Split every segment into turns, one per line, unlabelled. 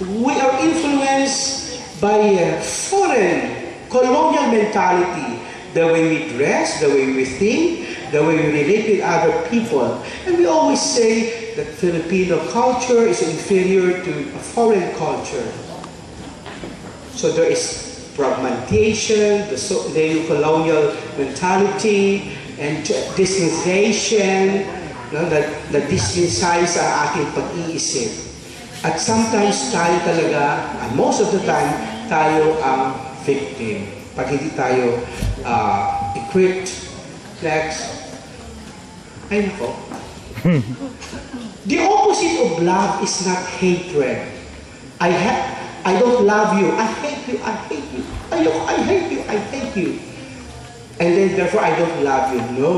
we are influenced by uh, foreign colonial mentality. The way we dress, the way we think, the way we relate with other people. And we always say that Filipino culture is inferior to a foreign culture. So there is fragmentation, the so- neo-colonial mentality, and distanciation, no, na, na distancize ang ating pag-iisip. At sometimes tayo talaga, and most of the time, tayo ang victim. Pag hindi tayo uh, equipped. Next. Ay nako. The opposite of love is not hatred. I ha- I don't love you. I hate you. I hate you. Ayoko, I hate you. I hate you. And then therefore I don't love you. No.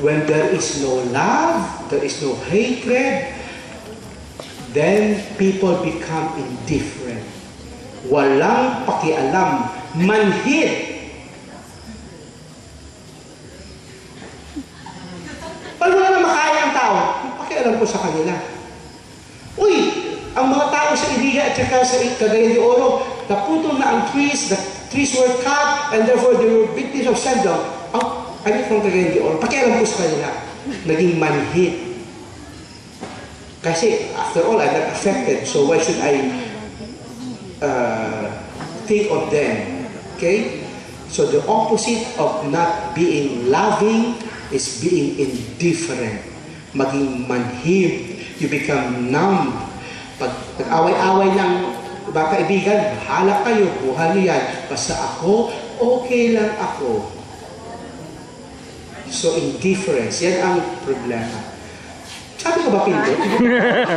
When there is no love, there is no hatred, then people become indifferent. Walang pakialam. Manhid. Pag wala na makaya ang tao, pakialam ko sa kanila. Uy, ang mga tao sa Iliga at saka sa Cagayan de Oro, naputol na ang trees, the trees were cut, and therefore they were victims of sandal. Ang, ano from Cagayan de Oro, pakialam ko sa kanila. Naging manhid. Kasi, after all, I'm not affected, so why should I uh, think of them? Okay? So the opposite of not being loving is being indifferent. Maging manhid. You become numb. Pag nag-away-away ng iba kaibigan, bahala kayo, buha niyo yan. Basta ako, okay lang ako. So indifference, yan ang problema. 차비가 바뀌는데